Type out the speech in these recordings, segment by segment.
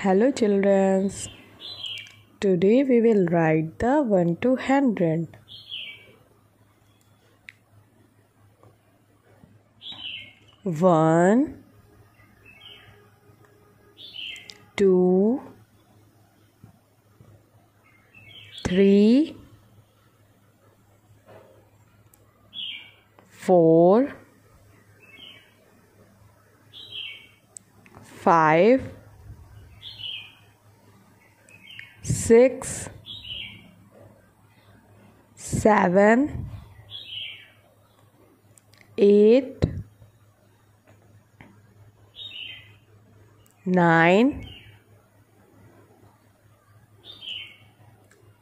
Hello, children. Today we will write the 1 to 100. One, two, three, four, five, six, seven, eight, nine,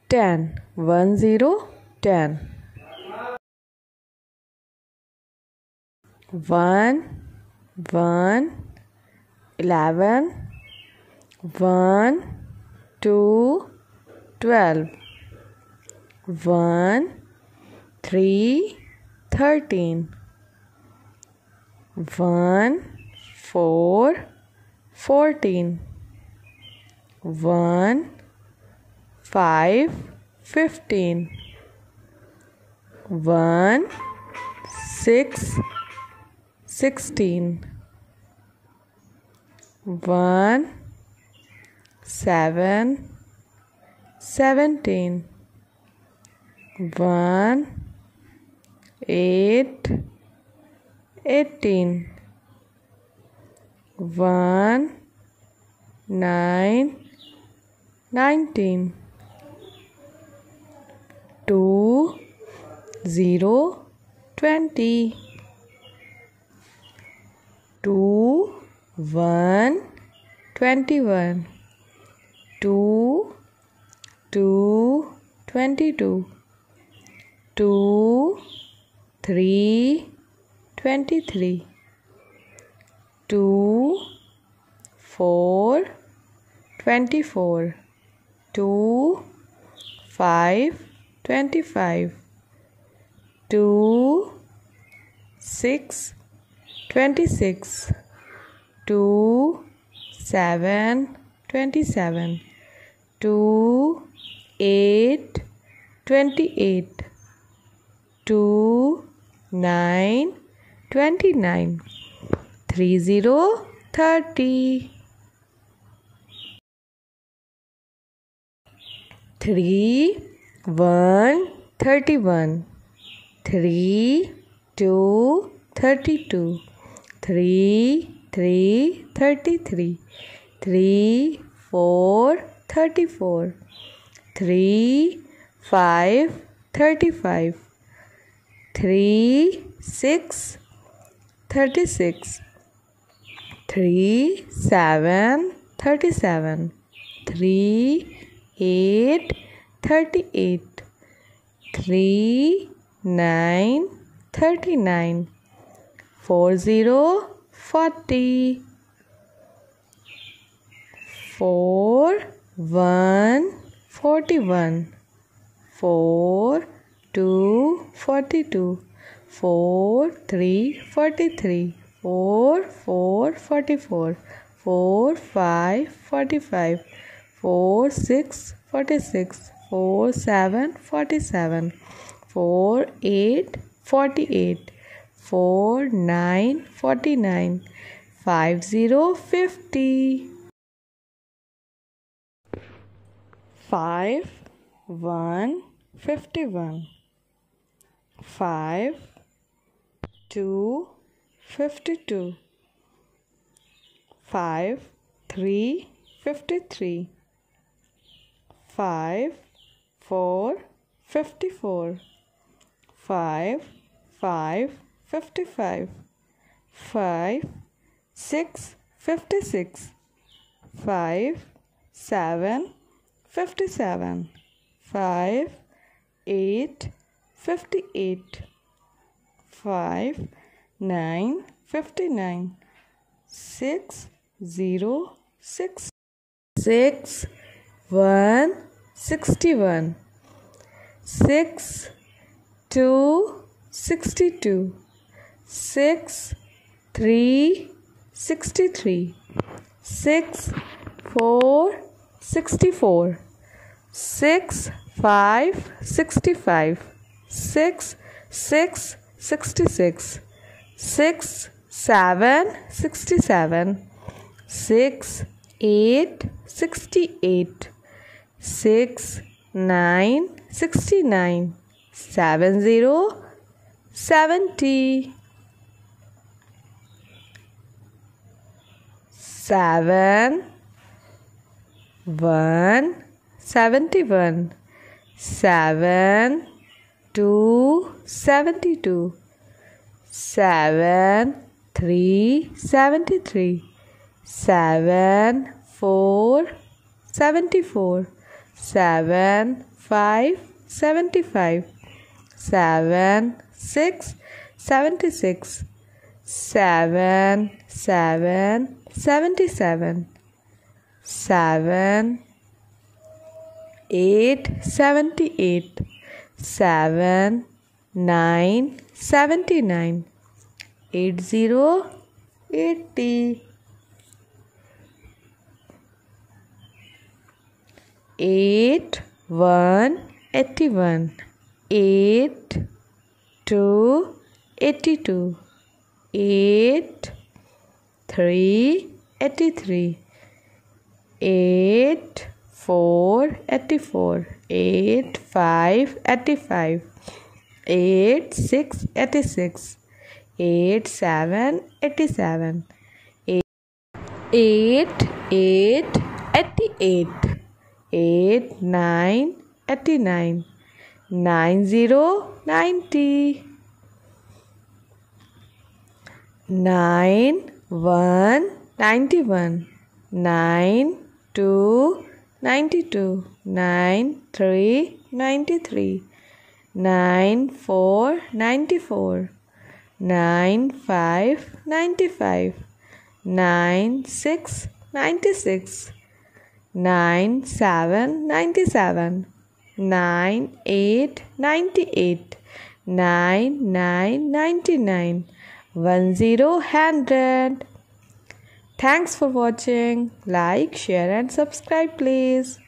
ten. One zero ten. One, one, eleven, one, two, twelve, one, three, thirteen, one, four, fourteen, one, five, fifteen, one, six, sixteen. One seven seventeen. One eight eighteen. One nine nineteen. Two zero twenty. Two one twenty one two two, twenty-two, two, three, twenty-three, two, four, twenty-four, two, five, twenty-five, two, six, twenty-six, two, seven, twenty-seven, two, 8 28 2 9 29 3 0 30 3 1 31 3 2 32 3 3 33 3 4 34 thirty four three five thirty five three six thirty six three seven thirty seven three eight thirty eight three nine thirty nine four zero forty four one forty one four two forty two four three forty three four four forty four four five forty five four six forty six four seven forty seven four eight forty eight four nine forty nine five zero fifty five one fifty one five two fifty two five three fifty three five four fifty four five five fifty five five six fifty six five seven fifty seven five eight fifty eight five nine fifty nine six zero six six one sixty one six two sixty two six three sixty three six four sixty four six five sixty five six six sixty six six seven sixty seven six eight sixty eight six nine sixty nine seven zero seventy seven one seventy one seven two seventy two seven three seventy three seven four seventy four seven five seventy five seven six seventy six seven seven seventy seven eight seventy eight seven nine seventy nine eight zero eighty. Eight one eighty one eight two eighty two eight three eighty three eight four eighty four eight five eighty five eight six eighty six eight seven eighty seven eight eight eight eighty eight eight nine eighty nine nine zero ninety nine one ninety two ninety two nine three ninety three nine four ninety four nine five ninety five nine six ninety six nine seven ninety seven nine eight ninety eight nine nine ninety nine one zero hundred thanks for watching. Like share and subscribe please